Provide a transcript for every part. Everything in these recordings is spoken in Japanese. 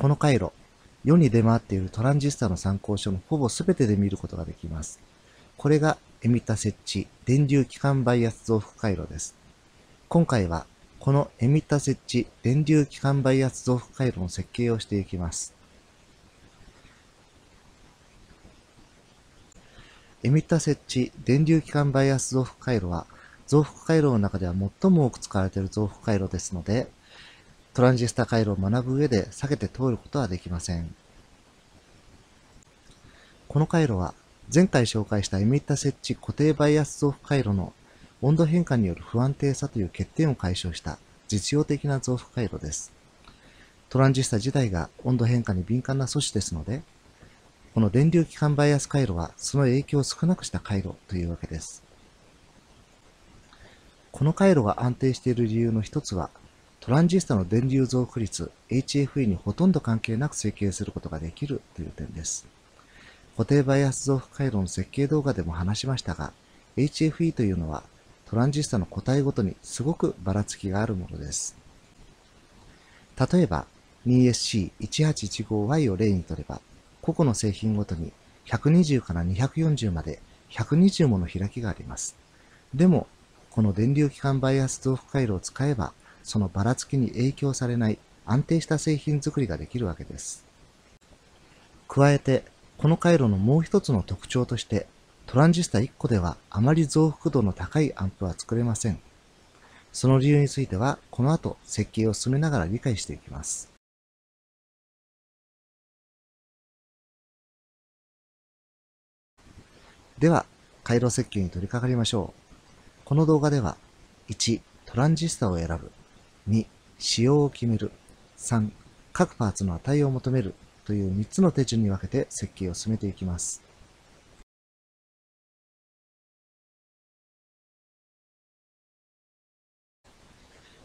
この回路、世に出回っているトランジスタの参考書のほぼ全てで見ることができます。これがエミタ設置電流機関バイアス増幅回路です。今回はこのエミタ設置電流機関バイアス増幅回路の設計をしていきます。エミタ設置電流機関バイアス増幅回路は増幅回路の中では最も多く使われている増幅回路ですので、トランジスタ回路を学ぶ上で避けて通ることはできません。この回路は前回紹介したエミッタ設置固定バイアス増幅回路の温度変化による不安定さという欠点を解消した実用的な増幅回路です。トランジスタ自体が温度変化に敏感な素子ですので、この電流機関バイアス回路はその影響を少なくした回路というわけです。この回路が安定している理由の一つは、トランジスタの電流増幅率 HFE にほとんど関係なく設計することができるという点です。固定バイアス増幅回路の設計動画でも話しましたが、HFE というのはトランジスタの個体ごとにすごくばらつきがあるものです。例えば 2SC1815Y を例にとれば、個々の製品ごとに120から240まで120もの開きがあります。でも、この電流機関バイアス増幅回路を使えば、そのばらつきに影響されない安定した製品作りができるわけです。加えて、この回路のもう一つの特徴として、トランジスタ1個ではあまり増幅度の高いアンプは作れません。その理由については、この後設計を進めながら理解していきます。では、回路設計に取り掛かりましょう。この動画では、1、トランジスタを選ぶ。2、仕様を決める。3、各パーツの値を求める。という3つの手順に分けて設計を進めていきます。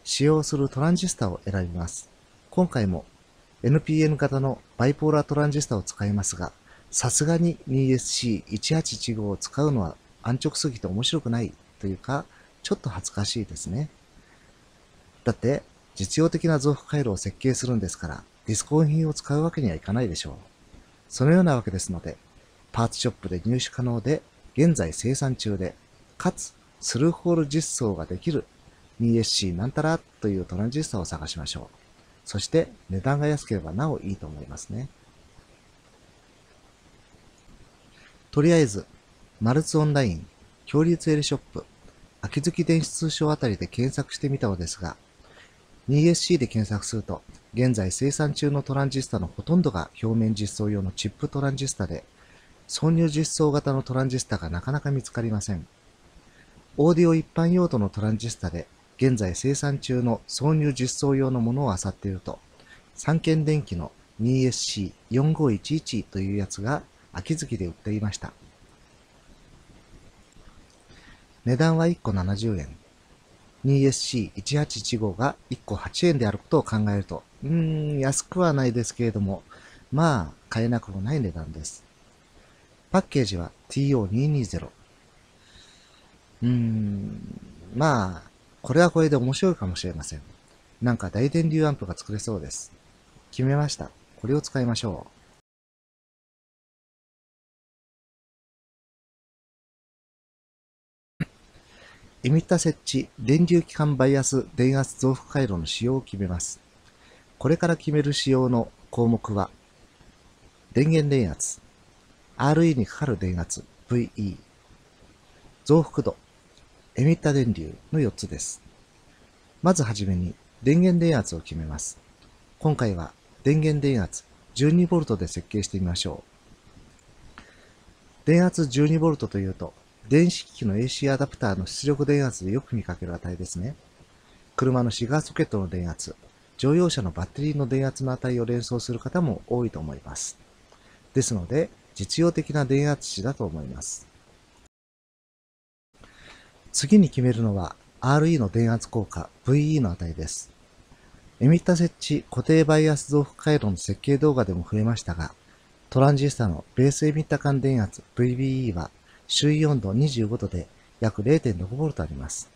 使用するトランジスタを選びます。今回も NPN 型のバイポーラートランジスタを使いますが、さすがに 2SC1815 を使うのは安直すぎて面白くないというか、ちょっと恥ずかしいですね。だって、実用的な増幅回路を設計するんですから、ディスコン品を使うわけにはいかないでしょう。そのようなわけですので、パーツショップで入手可能で、現在生産中で、かつ、スルーホール実装ができる 2SC なんたらというトランジスタを探しましょう。そして値段が安ければなおいいと思いますね。とりあえず、マルツオンライン、共立 L ショップ、秋月電子通商あたりで検索してみたのですが、2SC で検索すると、現在生産中のトランジスタのほとんどが表面実装用のチップトランジスタで、挿入実装型のトランジスタがなかなか見つかりません。オーディオ一般用途のトランジスタで、現在生産中の挿入実装用のものを漁っていると、三軒電機の 2SC4511 というやつが秋月で売っていました。値段は1個70円。2SC1815 が1個8円であることを考えると、うーん、安くはないですけれども、まあ、買えなくもない値段です。パッケージは TO220。うーん、まあ、これはこれで面白いかもしれません。なんか大電流アンプが作れそうです。決めました。これを使いましょう。エミッタ設置、電流機関バイアス電圧増幅回路の使用を決めます。これから決める仕様の項目は、電源電圧、RE にかかる電圧、VE、増幅度、エミッタ電流の4つです。まずはじめに電源電圧を決めます。今回は電源電圧 12V で設計してみましょう。電圧 12V というと電子機器の AC アダプターの出力電圧でよく見かける値ですね。車のシガーソケットの電圧、乗用車のバッテリーの電圧の値を連想する方も多いと思います。ですので、実用的な電圧値だと思います。次に決めるのは RE の電圧効果 VE の値です。エミッタ設置固定バイアス増幅回路の設計動画でも触れましたが、トランジスタのベースエミッタ間電圧 VBE は周囲温度25度で約 0.6V あります。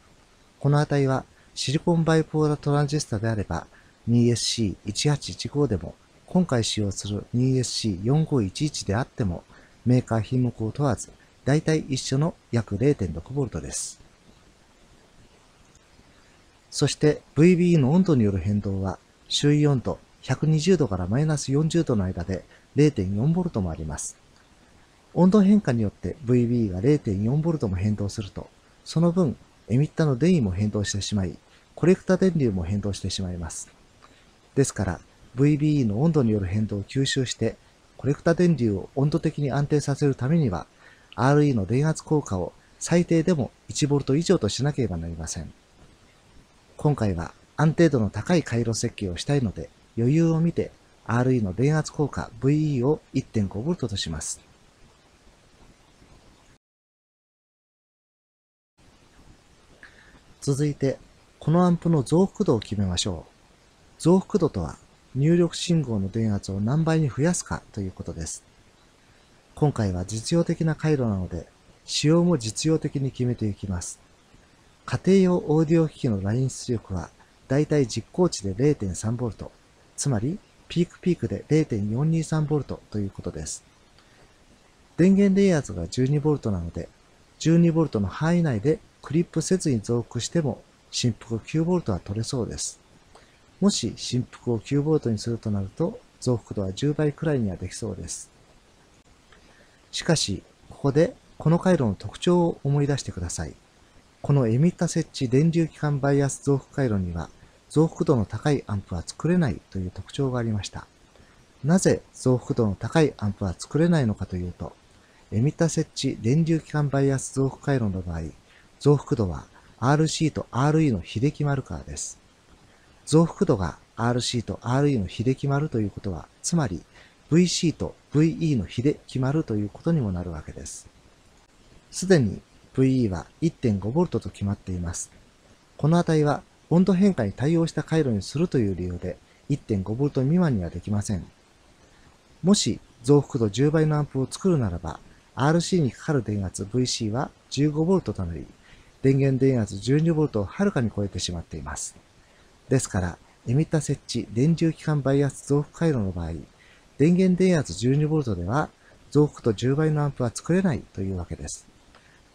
この値はシリコンバイポーラトランジスタであれば 2SC1815 でも今回使用する 2SC4511 であっても、メーカー品目を問わず、大体一緒の約 0.6V です。そして VBE の温度による変動は、周囲温度120度からマイナス40度の間で 0.4V もあります。温度変化によって VBE が 0.4V も変動すると、その分、エミッタの電位も変動してしまい、コレクタ電流も変動してしまいます。ですから、VBE の温度による変動を吸収して、コレクタ電流を温度的に安定させるためには、RE の電圧効果を最低でも 1V 以上としなければなりません。今回は安定度の高い回路設計をしたいので、余裕を見て RE の電圧効果 VE を 1.5V とします。続いて、このアンプの増幅度を決めましょう。増幅度とは、入力信号の電圧を何倍に増やすかということです。今回は実用的な回路なので、使用も実用的に決めていきます。家庭用オーディオ機器のライン出力は、だいたい実行値で 0.3V、つまりピークピークで 0.423V ということです。電源電圧が 12V なので、12V の範囲内でクリップせずに増幅しても、振幅 9V は取れそうです。もし振幅を 9V にするとなると、増幅度は10倍くらいにはできそうです。しかし、ここでこの回路の特徴を思い出してください。このエミッタ設置電流機関バイアス増幅回路には、増幅度の高いアンプは作れないという特徴がありました。なぜ増幅度の高いアンプは作れないのかというと、エミッタ設置電流機関バイアス増幅回路の場合、増幅度は RC と RE の比で決まるからです。増幅度が RC と RE の比で決まるということは、つまり VC と VE の比で決まるということにもなるわけです。すでに VE は 1.5V と決まっています。この値は温度変化に対応した回路にするという理由で 1.5V 未満にはできません。もし増幅度10倍のアンプを作るならば RC にかかる電圧 VC は 15V となり電源電圧 12V をはるかに超えてしまっています。ですから、エミッタ設置電流機関バイアス増幅回路の場合、電源電圧 12V では増幅と10倍のアンプは作れないというわけです。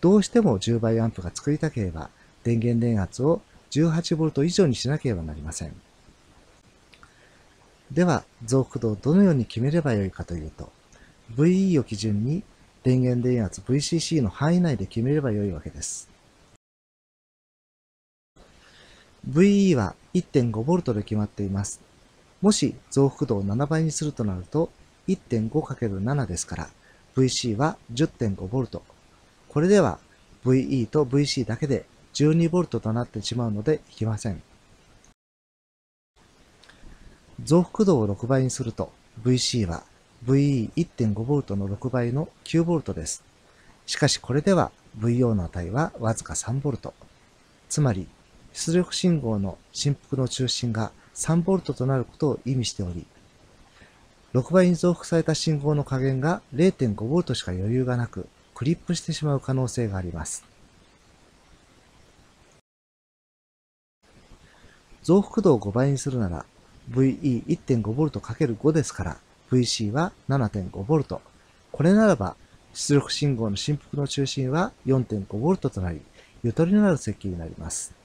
どうしても10倍アンプが作りたければ、電源電圧を 18V 以上にしなければなりません。では、増幅度をどのように決めればよいかというと、VE を基準に電源電圧 VCC の範囲内で決めればよいわけです。VE は 1.5V で決まっています。もし増幅度を7倍にするとなると 1.5×7 ですから VC は 10.5V。これでは VE と VC だけで 12V となってしまうのでいきません。増幅度を6倍にすると VC は VE1.5V の6倍の 9V です。しかしこれでは VO の値はわずか 3V。つまり出力信号の振幅の中心が 3V となることを意味しており、6倍に増幅された信号の加減が 0.5V しか余裕がなく、クリップしてしまう可能性があります。増幅度を5倍にするなら、VE1.5V×5 ですから、VC は 7.5V。これならば、出力信号の振幅の中心は 4.5V となり、ゆとりのある設計になります。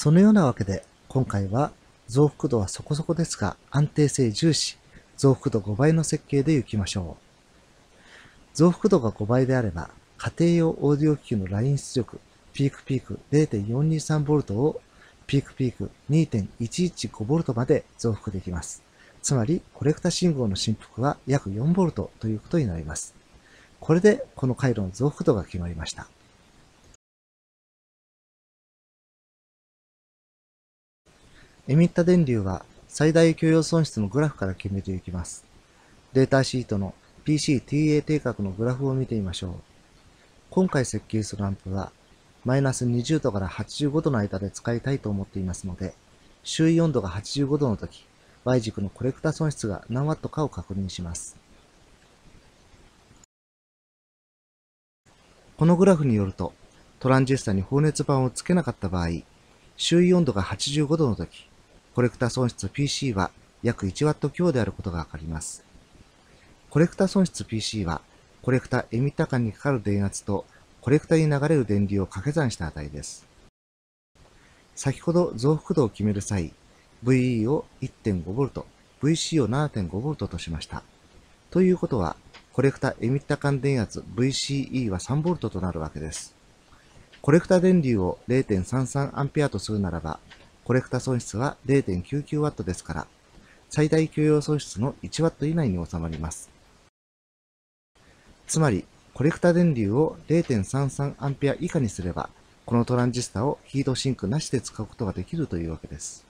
そのようなわけで、今回は増幅度はそこそこですが安定性重視、増幅度5倍の設計で行きましょう。増幅度が5倍であれば、家庭用オーディオ機器のライン出力、ピークピーク 0.423V をピークピーク 2.115V まで増幅できます。つまり、コレクタ信号の振幅は約 4V ということになります。これで、この回路の増幅度が決まりました。エミッタ電流は最大許容損失のグラフから決めていきます。データシートの PCTA 定格のグラフを見てみましょう。今回設計するアンプは、マイナス20度から85度の間で使いたいと思っていますので、周囲温度が85度の時、Y 軸のコレクタ損失が何ワットかを確認します。このグラフによると、トランジスタに放熱板をつけなかった場合、周囲温度が85度の時、コレクタ損失 PC は約 1W 強であることがわかります。コレクタ損失 PC は、コレクタエミッタ間にかかる電圧とコレクタに流れる電流を掛け算した値です。先ほど増幅度を決める際、VE を 1.5V、VC を 7.5V としました。ということは、コレクタエミッタ間電圧 VCE は 3V となるわけです。コレクタ電流を 0.33A とするならば、コレクタ損失は 0.99W ですから、最大許容損失の 1W 以内に収まります。つまり、コレクタ電流を 0.33A 以下にすれば、このトランジスタをヒートシンクなしで使うことができるというわけです。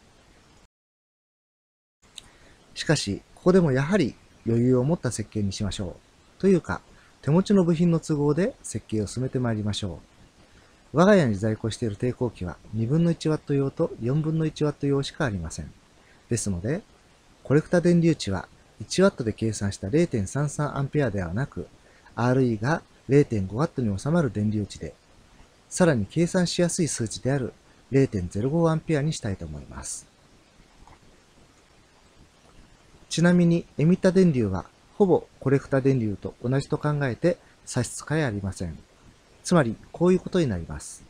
しかし、ここでもやはり余裕を持った設計にしましょう。というか、手持ちの部品の都合で設計を進めてまいりましょう。我が家に在庫している抵抗器は2分の 1W 用と4分の 1W 用しかありません。ですので、コレクタ電流値は 1W で計算した 0.33A ではなく、RE が 0.5W に収まる電流値で、さらに計算しやすい数値である 0.05A にしたいと思います。ちなみにエミタ電流はほぼコレクタ電流と同じと考えて差し支えありません。つまりこういうことになります。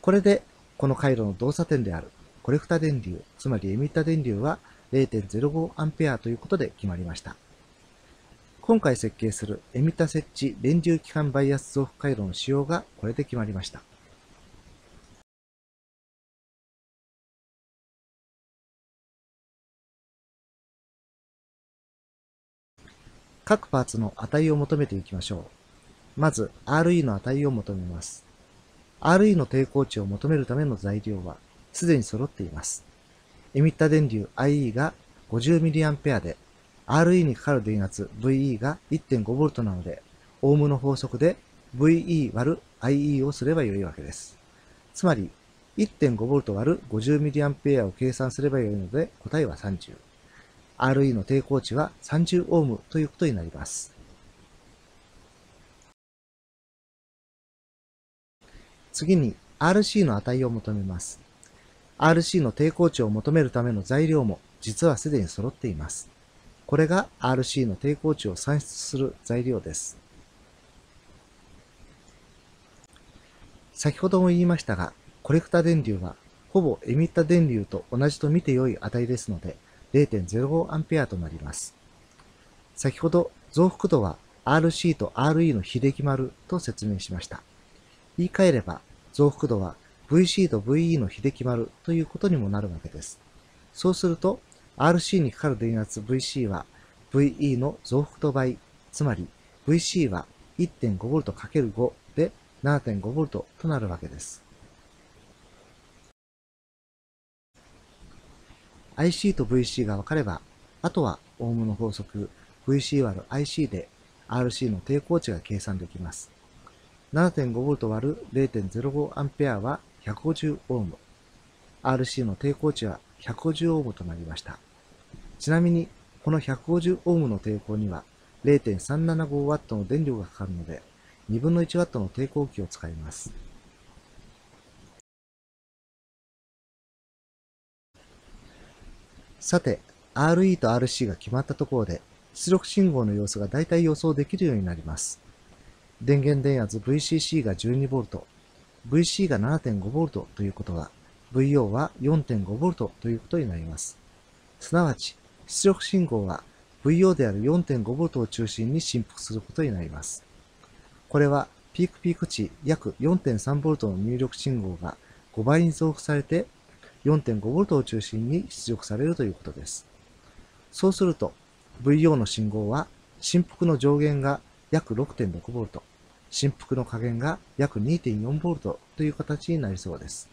これでこの回路の動作点であるコレクタ電流、つまりエミッタ電流は 0.05A ということで決まりました。今回設計するエミッタ設置電流機関バイアス増幅回路の使用がこれで決まりました。各パーツの値を求めていきましょう。まず、RE の値を求めます。RE の抵抗値を求めるための材料は、すでに揃っています。エミッタ電流 IE が 50mA で、RE にかかる電圧 VE が 1.5V なので、オームの法則で VE 割る IE をすればよいわけです。つまり、1.5V 割る 50mA を計算すればよいので、答えは30。RE の抵抗値は30オームということになります。次に RC の値を求めます。RC の抵抗値を求めるための材料も実はすでに揃っています。これが RC の抵抗値を算出する材料です。先ほども言いましたが、コレクタ電流はほぼエミッタ電流と同じと見て良い値ですので、0.05A となります。先ほど増幅度は RC と RE の比で決まると説明しました。言い換えれば増幅度は VC と VE の比で決まるということにもなるわけです。そうすると RC にかかる電圧 VC は VE の増幅度倍、つまり VC は 1.5V×5 で 7.5V となるわけです。IC と VC が分かれば、あとはオームの法則 VC 割る IC で RC の抵抗値が計算できます。7.5V 割る 0.05A は150オーム。RC の抵抗値は150オームとなりました。ちなみに、この150オームの抵抗には 0.375W の電力がかかるので、2分の 1W の抵抗器を使います。さて、RE と RC が決まったところで、出力信号の様子が大体予想できるようになります。電源電圧 VCC が 12V、VC が 7.5V ということは、VO は 4.5V ということになります。すなわち、出力信号は VO である 4.5V を中心に振幅することになります。これは、ピークピーク値約 4.3V の入力信号が5倍に増幅されて 4.5V を中心に出力されるということです。そうすると、VO の信号は、振幅の上限が約 6.6V、振幅の下限が約 2.4V という形になりそうです。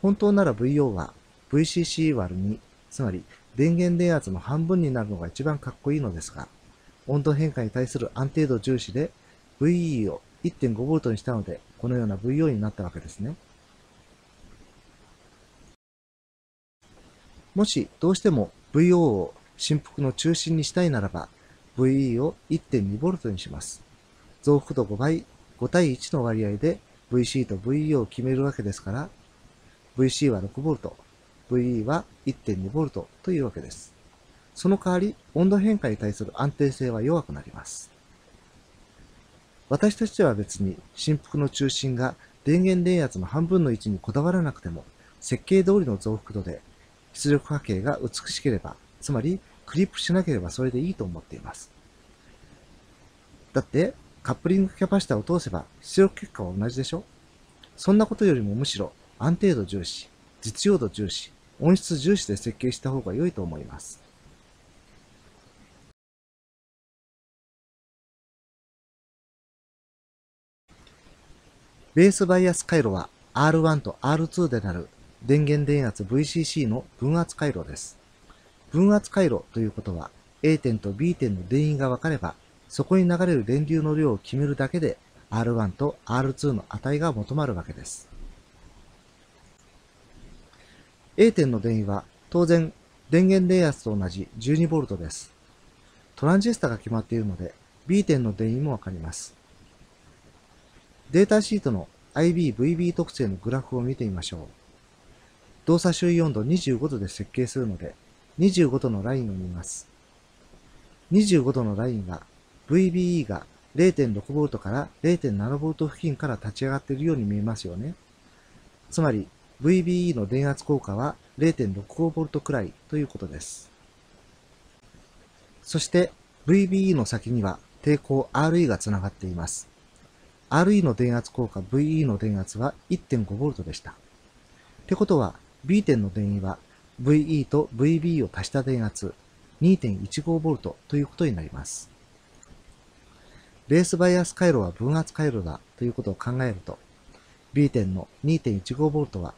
本当なら VO は VCC 割る2、つまり電源電圧の半分になるのが一番かっこいいのですが、温度変化に対する安定度重視で VE を 1.5V にしたので、このような VO になったわけですね。もしどうしても VO を振幅の中心にしたいならば VE を 1.2V にします。増幅度5倍、5対1の割合で VC と VE を決めるわけですから VC は 6V、VE は 1.2V というわけです。その代わり、温度変化に対する安定性は弱くなります。私としては別に、振幅の中心が電源電圧の半分の位置にこだわらなくても、設計通りの増幅度で出力波形が美しければ、つまりクリップしなければそれでいいと思っています。だって、カップリングキャパシタを通せば出力結果は同じでしょ？そんなことよりもむしろ安定度重視、実用度重視、音質重視で設計した方が良いと思います。ベースバイアス回路は R1 と R2 でなる電源電圧 VCC の分圧回路です。分圧回路ということは A 点と B 点の電位が分かればそこに流れる電流の量を決めるだけで R1 と R2 の値が求まるわけです。A 点の電位は当然電源電圧と同じ 12V です。トランジスタが決まっているので B 点の電位もわかります。データシートの IBVB 特性のグラフを見てみましょう。動作周囲温度25度で設計するので、25度のラインを見ます。25度のラインが VBE が 0.6V から 0.7V 付近から立ち上がっているように見えますよね。つまり VBE の電圧効果は 0.65V くらいということです。そして VBE の先には抵抗 RE がつながっています。RE の電圧効果 VE の電圧は 1.5V でした。ってことは B 点の電位は VE と VB を足した電圧 2.15V ということになります。ベースバイアス回路は分圧回路だということを考えると B 点の 2.15V は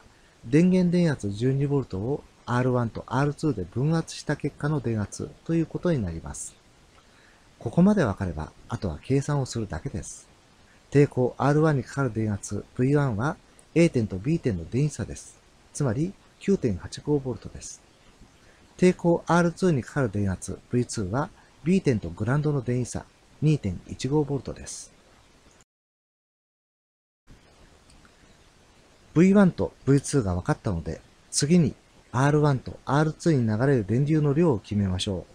電源電圧 12V を R1 と R2 で分圧した結果の電圧ということになります。ここまでわかれば、あとは計算をするだけです。抵抗 R1 にかかる電圧 V1 は A 点と B 点の電位差です。つまり 9.85V です。抵抗 R2 にかかる電圧 V2 は B 点とグランドの電位差 2.15V です。V1 と V2 が分かったので、次に R1 と R2 に流れる電流の量を決めましょう。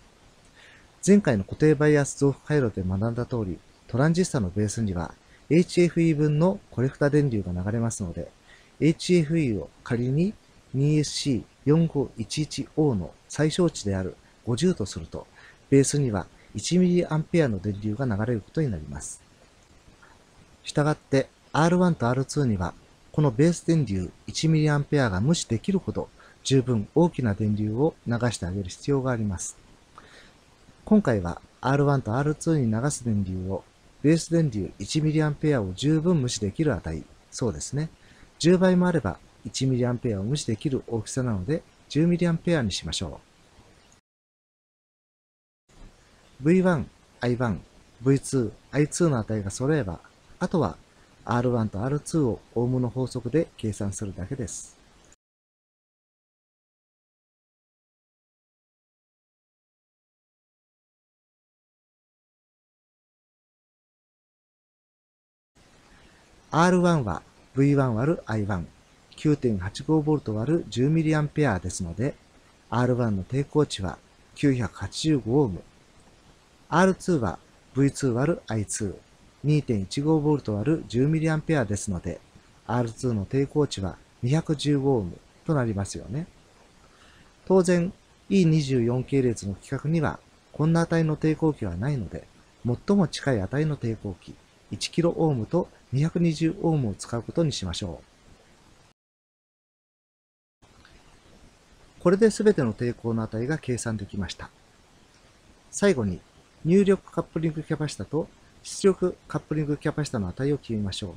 前回の固定バイアス増幅回路で学んだ通り、トランジスタのベースには HFE 分のコレクタ電流が流れますので、HFE を仮に 2SC4511O の最小値である50とすると、ベースには 1mA の電流が流れることになります。したがって R1 と R2 にはこのベース電流 1mA が無視できるほど十分大きな電流を流してあげる必要があります。今回は R1 と R2 に流す電流をベース電流 1mA を十分無視できる値、そうですね。10倍もあれば 1mA を無視できる大きさなので 10mA にしましょう。V1、I1、V2、I2 の値が揃えば、あとは R1 と R2 をオームの法則で計算するだけです。R1 は V1 割る I1、9.85V 割る 10mA ですので、R1 の抵抗値は 985Ω。R2 は V2 割る I2、2.15V 割る 10mA ですので、R2 の抵抗値は 215Ω となりますよね。当然、E24 系列の規格にはこんな値の抵抗器はないので、最も近い値の抵抗器 1kΩ と 220Ω を使うことにしましょう。これで全ての抵抗の値が計算できました。最後に入力カップリングキャパシタと出力カップリングキャパシタの値を決めましょう。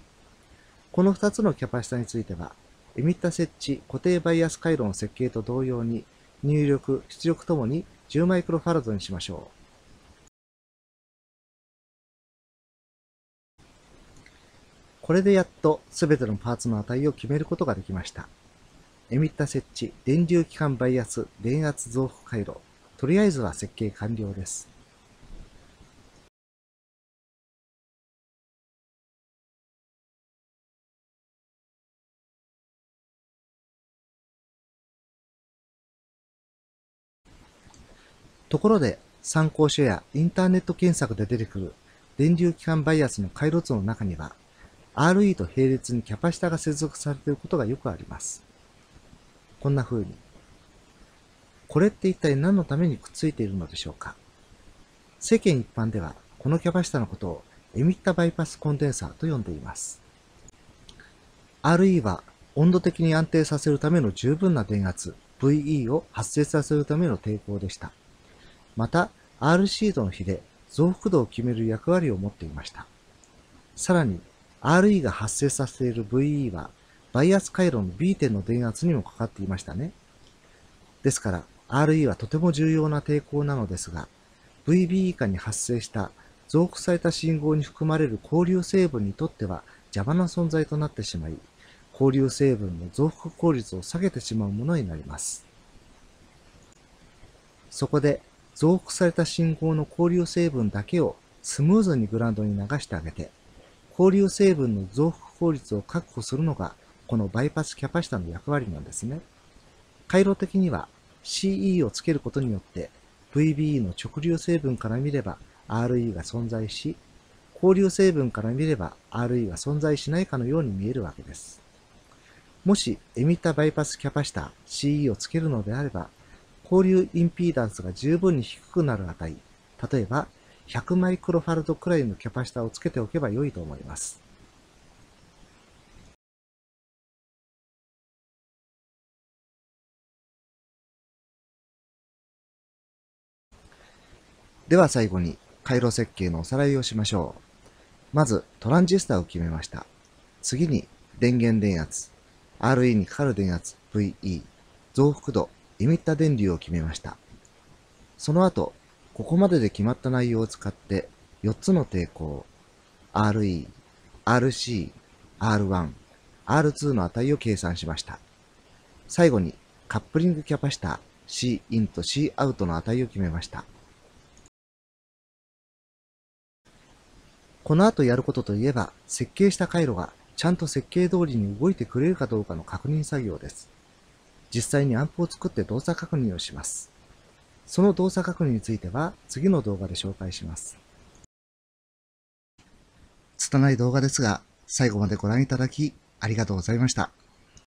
この2つのキャパシタについては、エミッタ設置固定バイアス回路の設計と同様に入力、出力ともに10マイクロファラドにしましょう。これでやっとすべてのパーツの値を決めることができました。エミッタ設置、電流機関バイアス、電圧増幅回路。とりあえずは設計完了です。ところで、参考書やインターネット検索で出てくる電流機関バイアスの回路図の中には、RE と並列にキャパシタが接続されていることがよくあります。こんな風に。これって一体何のためにくっついているのでしょうか？世間一般では、このキャパシタのことをエミッタバイパスコンデンサーと呼んでいます。RE は温度的に安定させるための十分な電圧 VE を発生させるための抵抗でした。また、R シートの比で増幅度を決める役割を持っていました。さらに、RE が発生させている VE は、バイアス回路の B 点の電圧にもかかっていましたね。ですから、RE はとても重要な抵抗なのですが、VB 以下に発生した増幅された信号に含まれる交流成分にとっては邪魔な存在となってしまい、交流成分の増幅効率を下げてしまうものになります。そこで、増幅された信号の交流成分だけをスムーズにグラウンドに流してあげて、交流成分の増幅効率を確保するのが、このバイパスキャパシタの役割なんですね。回路的には CE をつけることによって VBE の直流成分から見れば RE が存在し、交流成分から見れば RE が存在しないかのように見えるわけです。もしエミタバイパスキャパシタ CE をつけるのであれば、交流インピーダンスが十分に低くなる値、例えば100マイクロファルドくらいのキャパシタをつけておけば良いと思います。では最後に回路設計のおさらいをしましょう。まずトランジスタを決めました。次に電源電圧、RE にかかる電圧 VE、増幅度、エミッタ電流を決めました。その後、ここまでで決まった内容を使って4つの抵抗、RE、RC、R1、R2 の値を計算しました。最後にカップリングキャパシタ C インと C アウトの値を決めました。この後やることといえば、設計した回路がちゃんと設計通りに動いてくれるかどうかの確認作業です。実際にアンプを作って動作確認をします。その動作確認については次の動画で紹介します。拙い動画ですが、最後までご覧いただきありがとうございました。